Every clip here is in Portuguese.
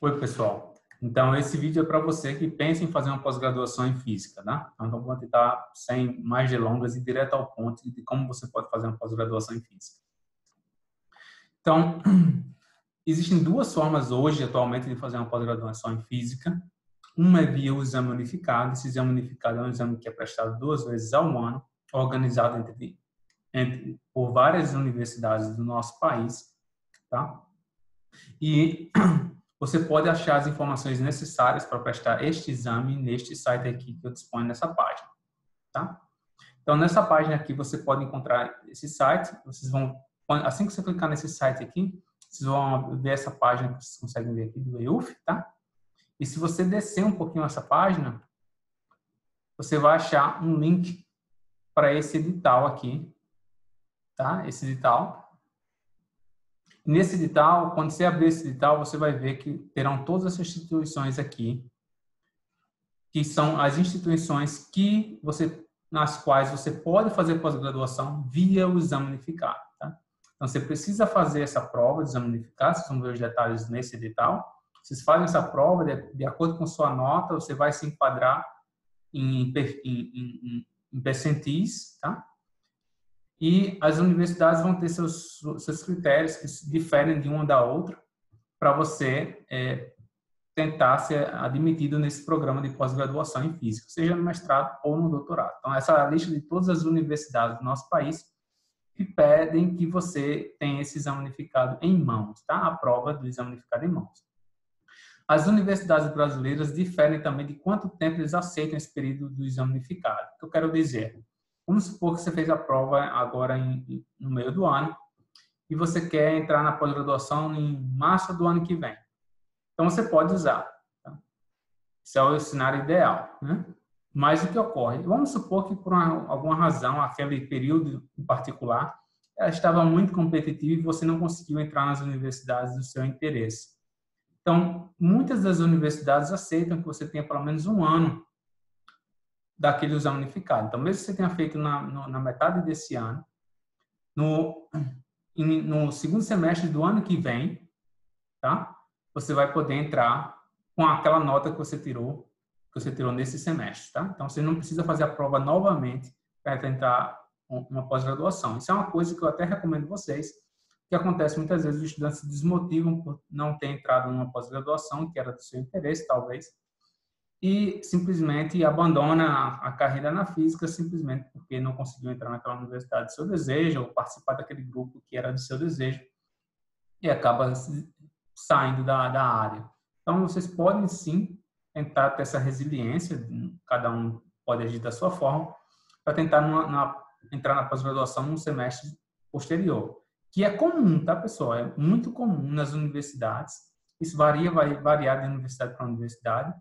Oi, pessoal. Então, esse vídeo é para você que pensa em fazer uma pós-graduação em física, tá? Então, vou tentar, sem mais delongas, e direto ao ponto de como você pode fazer uma pós-graduação em física. Então, existem duas formas hoje, atualmente, de fazer uma pós-graduação em física. Uma é via o exame unificado. Esse exame unificado é um exame que é prestado duas vezes ao ano, organizado entre, entre por várias universidades do nosso país, tá? E você pode achar as informações necessárias para prestar este exame neste site aqui que eu disponho nessa página, tá? Então, nessa página aqui, você pode encontrar esse site. Vocês vão, assim que você clicar nesse site aqui, vocês vão ver essa página que vocês conseguem ver aqui do EUF, tá? E se você descer um pouquinho essa página, você vai achar um link para esse edital aqui, tá? Esse edital. Nesse edital, quando você abrir esse edital, você vai ver que terão todas essas instituições aqui, que são as instituições que você, nas quais você pode fazer pós-graduação via o exame unificado. Tá? Então, você precisa fazer essa prova de exame unificado, vocês vão ver os detalhes nesse edital. Vocês fazem essa prova, de, de acordo com sua nota, você vai se enquadrar em, em, em, em percentis, tá? E as universidades vão ter seus, seus critérios que diferem de uma da outra para você é, tentar ser admitido nesse programa de pós-graduação em física, seja no mestrado ou no doutorado. Então, essa é a lista de todas as universidades do nosso país que pedem que você tenha esse exame unificado em mãos, tá? A prova do exame unificado em mãos. As universidades brasileiras diferem também de quanto tempo eles aceitam esse período do exame unificado. O que eu quero dizer? Vamos supor que você fez a prova agora em, no meio do ano e você quer entrar na pós-graduação em março do ano que vem. Então você pode usar. Tá? Esse é o cenário ideal. Né? Mas o que ocorre? Vamos supor que por uma, alguma razão, aquele período em particular, ela estava muito competitiva e você não conseguiu entrar nas universidades do seu interesse. Então, muitas das universidades aceitam que você tenha pelo menos um ano daquele exame unificado. Então, mesmo que você tenha feito na, na metade desse ano, no, no segundo semestre do ano que vem, tá? Você vai poder entrar com aquela nota que você tirou, que você tirou nesse semestre, tá? Então, você não precisa fazer a prova novamente para tentar uma pós-graduação. Isso é uma coisa que eu até recomendo vocês, que acontece muitas vezes, os estudantes se desmotivam por não ter entrado numa pós-graduação, que era do seu interesse, talvez, e simplesmente abandona a carreira na física simplesmente porque não conseguiu entrar naquela universidade do seu desejo ou participar daquele grupo que era do seu desejo e acaba saindo da, da área. Então, vocês podem sim tentar ter essa resiliência, cada um pode agir da sua forma, para tentar numa, na, entrar na pós-graduação no semestre posterior, que é comum, tá, pessoal? É muito comum nas universidades. Isso varia, vai variar de universidade para universidade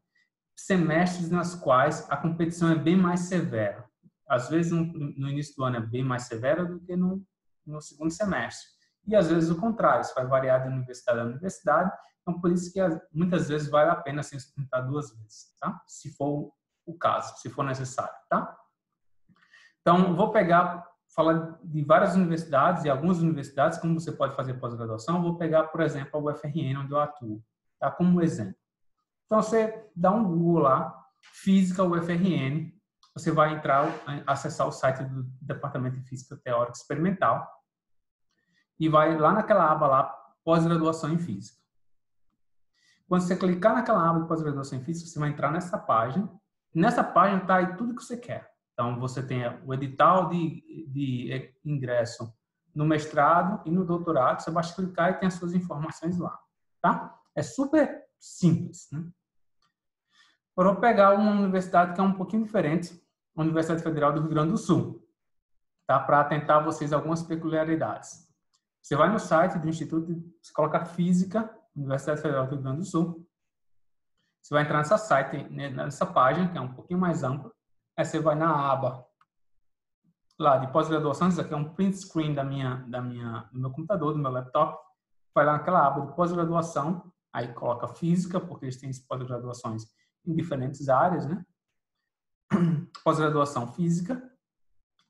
semestres nas quais a competição é bem mais severa. Às vezes, no, início do ano é bem mais severa do que no, no segundo semestre. E às vezes o contrário, isso vai variar de universidade a universidade. Então, por isso que muitas vezes vale a pena se sustentar duas vezes, tá? Se for o caso, se for necessário, tá? Então, vou pegar, falar de várias universidades e algumas universidades, como você pode fazer pós-graduação. Vou pegar, por exemplo, a UFRN, onde eu atuo, tá? Como exemplo. Então, você dá um Google lá, Física UFRN, você vai entrar, acessar o site do Departamento de Física Teórica Experimental e vai lá naquela aba lá, pós-graduação em Física. Quando você clicar naquela aba de pós-graduação em Física, você vai entrar nessa página. Nessa página está aí tudo que você quer. Então, você tem o edital de, de ingresso no mestrado e no doutorado. Você basta clicar e tem as suas informações lá. Tá? É super simples. Né? Vou pegar uma universidade que é um pouquinho diferente, a Universidade Federal do Rio Grande do Sul, tá? para atentar a vocês algumas peculiaridades. Você vai no site do Instituto, você coloca Física, Universidade Federal do Rio Grande do Sul. Você vai entrar nessa site, né, nessa página, que é um pouquinho mais ampla. Aí você vai na aba lá de pós-graduação, isso aqui é um print screen da minha, da minha, do meu computador, do meu laptop. Vai lá naquela aba de pós-graduação, Aí coloca física, porque eles têm pós-graduações em diferentes áreas, né? Pós-graduação física.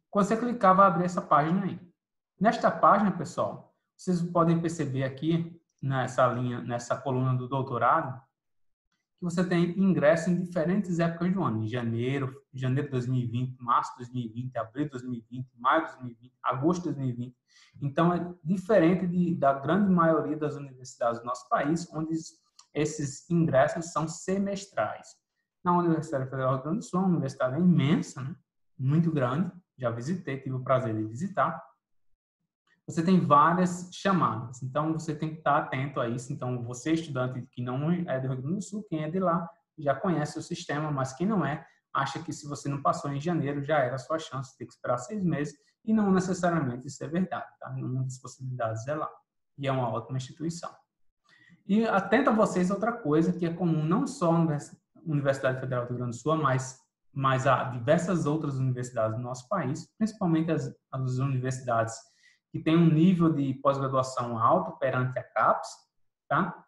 Quando você clicar, vai abrir essa página aí. Nesta página, pessoal, vocês podem perceber aqui nessa linha, nessa coluna do doutorado, que você tem ingresso em diferentes épocas do ano, em janeiro, janeiro de 2020, março de 2020, abril de 2020, maio de 2020, agosto de 2020. Então, é diferente de, da grande maioria das universidades do nosso país, onde esses ingressos são semestrais. Na Universidade Federal do Rio Grande do Sul, uma universidade imensa, né? muito grande, já visitei, tive o prazer de visitar. Você tem várias chamadas, então você tem que estar atento a isso. Então, você, estudante que não é do Rio Grande do Sul, quem é de lá, já conhece o sistema, mas quem não é, acha que se você não passou em janeiro, já era a sua chance, ter que esperar seis meses, e não necessariamente isso é verdade, tá? Uma das possibilidades é lá. E é uma ótima instituição. E atento a vocês outra coisa que é comum não só na Universidade Federal do Rio Grande do Sul, mas, mas a diversas outras universidades do nosso país, principalmente as, as universidades que têm um nível de pós-graduação alto perante a CAPES, tá?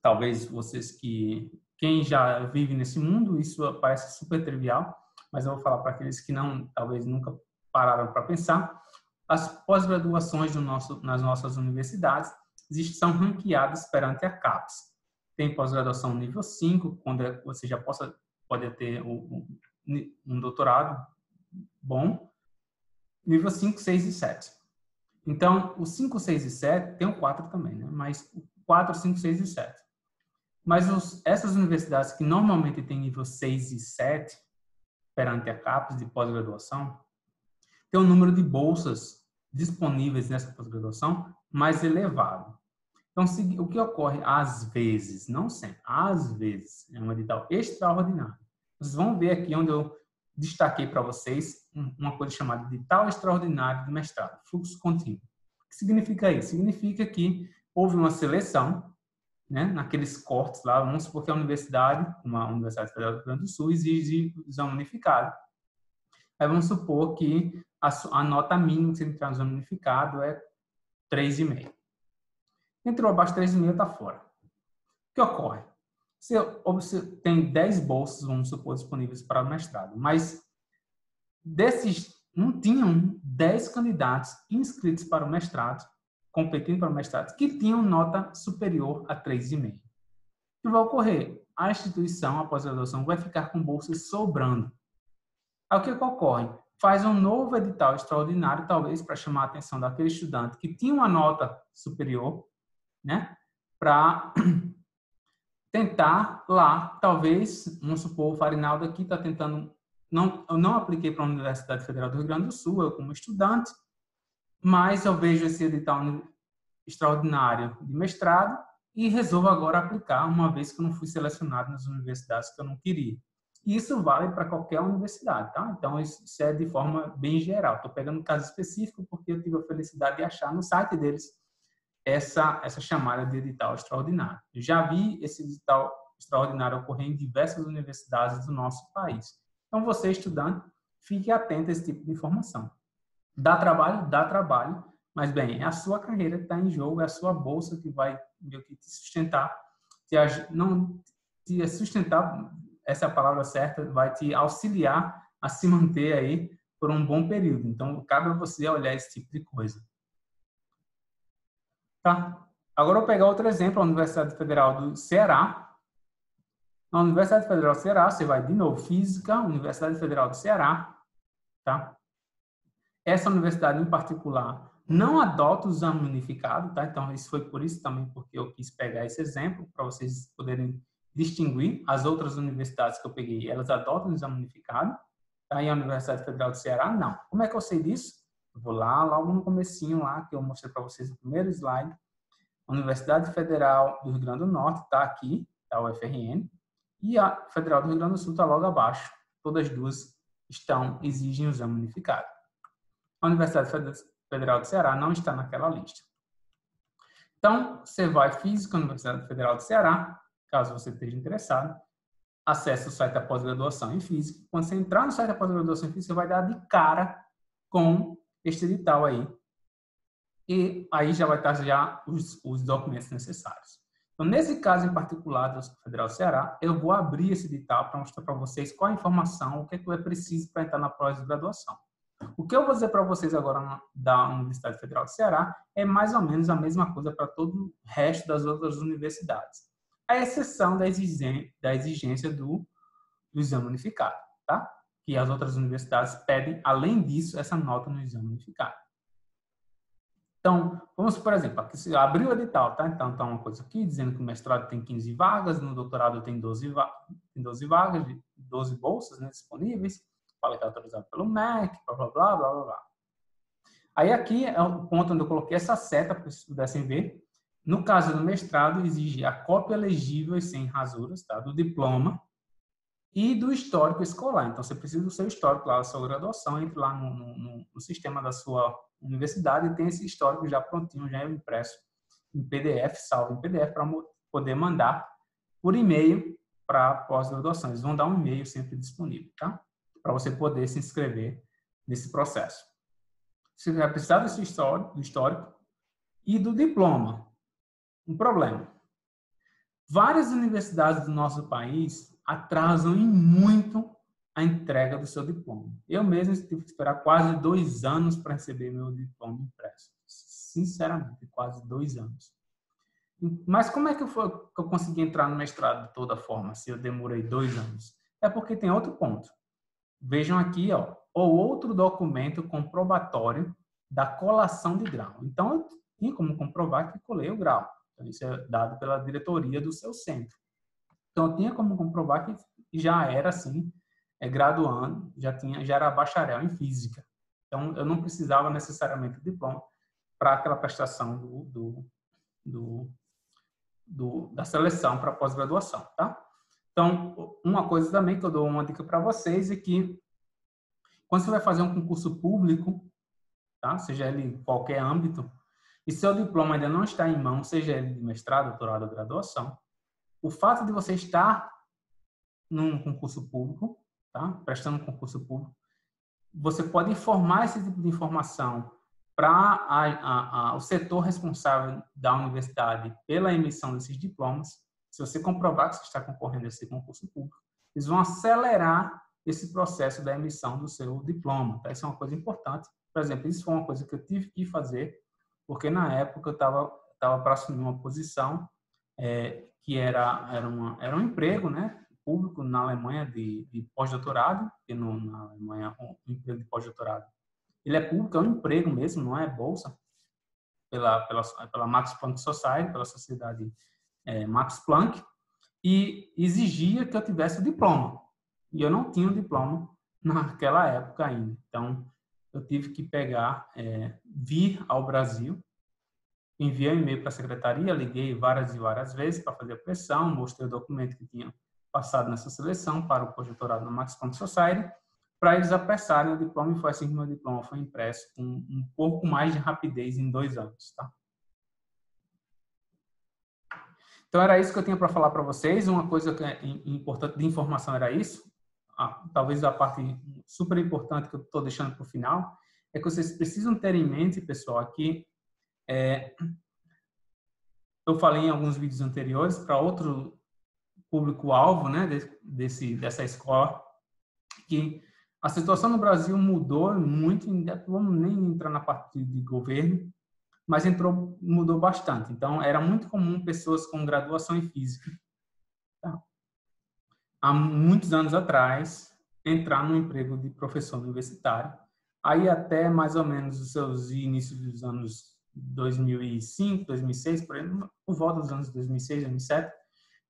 Talvez vocês que quem já vive nesse mundo, isso parece super trivial, mas eu vou falar para aqueles que não, talvez nunca pararam para pensar. As pós-graduações nas nossas universidades são ranqueadas perante a CAPES. Tem pós-graduação nível 5, quando é, você já possa, pode ter um, um doutorado bom. Nível 5, 6 e 7. Então, o 5, 6 e 7, tem o 4 também, né? Mas 4, 5, 6 e 7. Mas os, essas universidades que normalmente têm nível 6 e 7, perante a CAPES de pós-graduação, tem um número de bolsas disponíveis nessa pós-graduação mais elevado. Então, o que ocorre às vezes, não sempre, às vezes, é um edital extraordinário. Vocês vão ver aqui onde eu destaquei para vocês uma coisa chamada edital extraordinário de mestrado, fluxo contínuo. O que significa isso? Significa que houve uma seleção, né, naqueles cortes lá, vamos supor que a universidade, uma Universidade Federal do Rio Grande do Sul, exige exame unificado. Aí vamos supor que a, a nota mínima que você entrar no exame unificado é 3,5. Entrou abaixo de 3,5, está fora. O que ocorre? Você tem 10 bolsas, vamos supor, disponíveis para o mestrado, mas desses, não tinham 10 candidatos inscritos para o mestrado, competindo para o mestrado, que tinham nota superior a 3,5. O que vai ocorrer? A instituição, a pós-graduação, vai ficar com bolsas sobrando. Aí o que, que ocorre? Faz um novo edital extraordinário, talvez para chamar a atenção daquele estudante que tinha uma nota superior, né, para tentar lá, talvez, vamos supor, o Farinaldo aqui está tentando, não, eu não apliquei para a Universidade Federal do Rio Grande do Sul, eu como estudante, mas eu vejo esse edital extraordinário de mestrado e resolvo agora aplicar, uma vez que eu não fui selecionado nas universidades que eu não queria. Isso vale para qualquer universidade, tá? Então, isso é de forma bem geral. Estou pegando um caso específico porque eu tive a felicidade de achar no site deles essa, essa chamada de edital extraordinário. Eu já vi esse edital extraordinário ocorrer em diversas universidades do nosso país. Então, você, estudante, fique atento a esse tipo de informação. Dá trabalho? Dá trabalho. Mas, bem, é a sua carreira que está em jogo, é a sua bolsa que vai te sustentar, te, não te sustentar essa é a palavra certa, vai te auxiliar a se manter aí por um bom período. Então, cabe a você olhar esse tipo de coisa. Tá? Agora eu vou pegar outro exemplo, a Universidade Federal do Ceará. Na Universidade Federal do Ceará, você vai de novo, Física, Universidade Federal do Ceará, tá? Essa universidade em particular não adota o exame unificado, tá? Então, isso foi por isso também porque eu quis pegar esse exemplo, para vocês poderem distinguir as outras universidades que eu peguei, elas adotam o exame unificado, tá? a Universidade Federal do Ceará não. Como é que eu sei disso? Eu vou lá, logo no comecinho lá, que eu mostrei para vocês no primeiro slide, a Universidade Federal do Rio Grande do Norte está aqui, tá o UFRN, e a Federal do Rio Grande do Sul está logo abaixo. Todas as duas estão, exigem o exame unificado. A Universidade Federal do Ceará não está naquela lista. Então, você vai Universidade Federal do Ceará, caso você esteja interessado, acesse o site da pós-graduação em Física. Quando você entrar no site da pós-graduação em Física, você vai dar de cara com este edital aí. E aí já vai estar já os, os documentos necessários. Então, nesse caso em particular do Federal Ceará, eu vou abrir esse edital para mostrar para vocês qual a informação, o que é que é preciso para entrar na pós-graduação. O que eu vou dizer para vocês agora da Universidade Federal do Ceará é mais ou menos a mesma coisa para todo o resto das outras universidades, a exceção da exigência, da exigência do, do exame unificado, tá? Que as outras universidades pedem, além disso, essa nota no exame unificado. Então, vamos, por exemplo, aqui se abriu o edital, tá? Então, tá uma coisa aqui dizendo que o mestrado tem 15 vagas, no doutorado tem 12, va tem 12 vagas, 12 bolsas né, disponíveis, fala que é autorizado pelo MEC, blá, blá, blá, blá, blá. Aí aqui é o ponto onde eu coloquei essa seta para vocês pudessem ver. No caso do mestrado, exige a cópia legível e sem rasuras, tá? Do diploma e do histórico escolar. Então, você precisa do seu histórico lá da sua graduação, entre lá no, no, no sistema da sua universidade tem esse histórico já prontinho, já impresso em PDF, salvo em PDF, para poder mandar por e-mail para pós-graduação. Eles vão dar um e-mail sempre disponível, tá? Para você poder se inscrever nesse processo. Você vai precisar desse histórico, do histórico e do diploma. Um problema. Várias universidades do nosso país atrasam em muito a entrega do seu diploma. Eu mesmo tive que esperar quase dois anos para receber meu diploma impresso. Sinceramente, quase dois anos. Mas como é que eu, foi, que eu consegui entrar no mestrado de toda forma, se eu demorei dois anos? É porque tem outro ponto. Vejam aqui, ó, o outro documento comprobatório da colação de grau. Então, eu tinha como comprovar que colei o grau. Então, isso é dado pela diretoria do seu centro. Então, tinha como comprovar que já era assim é, graduando, já tinha, já era bacharel em física. Então, eu não precisava necessariamente de diploma para aquela prestação do, do, do, do da seleção para pós-graduação, tá? Então, uma coisa também que eu dou uma dica para vocês é que quando você vai fazer um concurso público, tá? Seja ele qualquer âmbito, e seu diploma ainda não está em mão, seja ele de mestrado, doutorado ou graduação, o fato de você estar num concurso público tá? prestando concurso público, você pode informar esse tipo de informação para o setor responsável da universidade pela emissão desses diplomas. Se você comprovar que você está concorrendo a esse concurso público, eles vão acelerar esse processo da emissão do seu diploma. Tá? Isso é uma coisa importante. Por exemplo, isso foi uma coisa que eu tive que fazer, porque na época eu estava estava para assumir uma posição é, que era era, uma, era um emprego, né? público na Alemanha de, de pós-doutorado, que no, na Alemanha o emprego de pós-doutorado ele é público, é um emprego mesmo, não é bolsa, pela, pela, pela Max Planck Society, pela sociedade é, Max Planck, e exigia que eu tivesse o diploma. E eu não tinha o diploma naquela época ainda. Então, eu tive que pegar, é, vir ao Brasil, enviei um e-mail para a secretaria, liguei várias e várias vezes para fazer a pressão, mostrei o documento que tinha passado nessa seleção para o pós-doutorado na Max Planck Society, para eles apressarem o diploma, e foi assim que meu diploma foi impresso com um pouco mais de rapidez em dois anos. Tá? Então, era isso que eu tinha para falar para vocês. Uma coisa que é importante de informação era isso. Talvez a parte super importante que eu estou deixando para o final é que vocês precisam ter em mente, pessoal, aqui. É, eu falei em alguns vídeos anteriores para outro público-alvo né, desse, dessa escola, que a situação no Brasil mudou muito, vamos nem entrar na parte de governo, mas entrou, mudou bastante. Então, era muito comum pessoas com graduação em física? Há muitos anos atrás, entrar no emprego de professor universitário. Aí, até mais ou menos os seus inícios dos anos 2005, 2006, por, por volta dos anos 2006, 2007,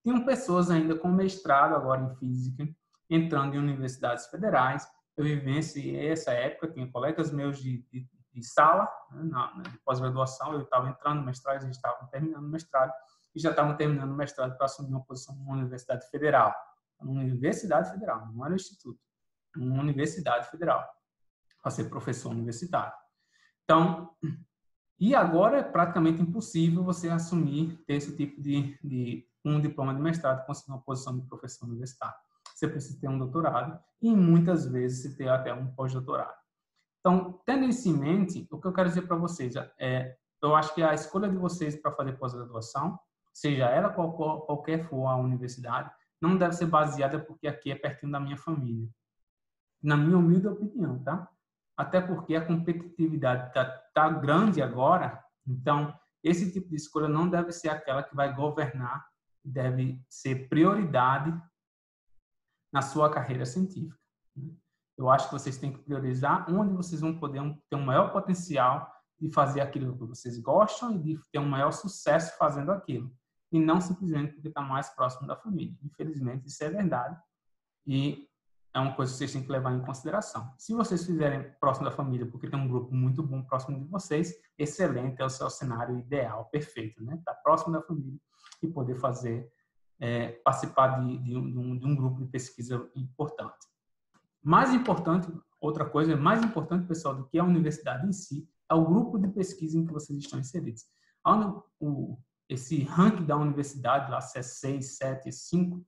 tinham pessoas ainda com mestrado agora em física, entrando em universidades federais. Eu vivenciei essa época, tinha colegas meus de, de, de sala, né, na, na pós-graduação, eu estava entrando no mestrado, eles estavam terminando o mestrado, e já estavam terminando o mestrado para assumir uma posição numa universidade federal. Uma universidade federal, não era um instituto, uma universidade federal, para ser professor universitário. Então, e agora é praticamente impossível você assumir, ter esse tipo de, de um diploma de mestrado conseguir uma posição de professor universitário. Você precisa ter um doutorado e muitas vezes você ter até um pós-doutorado. Então, tendo isso em mente, o que eu quero dizer para vocês é, eu acho que a escolha de vocês para fazer pós-graduação, seja ela qual, qualquer for a universidade, não deve ser baseada porque aqui é pertinho da minha família. Na minha humilde opinião, tá? até porque a competitividade está tá grande agora, então esse tipo de escolha não deve ser aquela que vai governar, deve ser prioridade na sua carreira científica. Né? Eu acho que vocês têm que priorizar onde vocês vão poder ter um maior potencial de fazer aquilo que vocês gostam e de ter um maior sucesso fazendo aquilo. E não simplesmente porque está mais próximo da família. Infelizmente, isso é verdade. E é uma coisa que vocês têm que levar em consideração. Se vocês fizerem próximo da família, porque tem um grupo muito bom próximo de vocês, excelente, é o seu cenário ideal, perfeito, né? Estar tá próximo da família e poder fazer, é, participar de, de, um, de um grupo de pesquisa importante. Mais importante, outra coisa, mais importante, pessoal, do que a universidade em si, é o grupo de pesquisa em que vocês estão inseridos. O, esse ranking da universidade, lá, se é 6, 7, 5,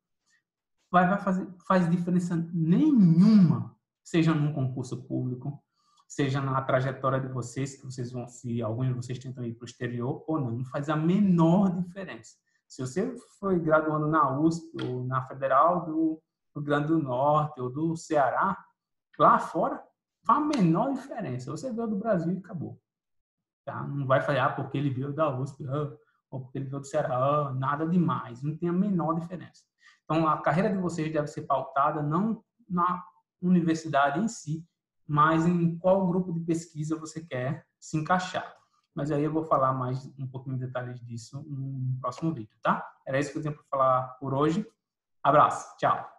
vai, vai fazer faz diferença nenhuma, seja num concurso público, seja na trajetória de vocês, que vocês vão, se alguns de vocês tentam ir para o exterior ou não, não faz a menor diferença. Se você foi graduando na USP ou na Federal do Rio Grande do Norte ou do Ceará, lá fora, faz a menor diferença. Você veio do Brasil e acabou. Tá? Não vai falhar ah, porque ele veio da USP ah, ou veio do Ceará, ah, nada demais. Não tem a menor diferença. Então, a carreira de vocês deve ser pautada não na universidade em si, mas em qual grupo de pesquisa você quer se encaixar. Mas aí eu vou falar mais um pouquinho de detalhes disso no próximo vídeo, tá? Era isso que eu tinha para falar por hoje. Abraço, tchau.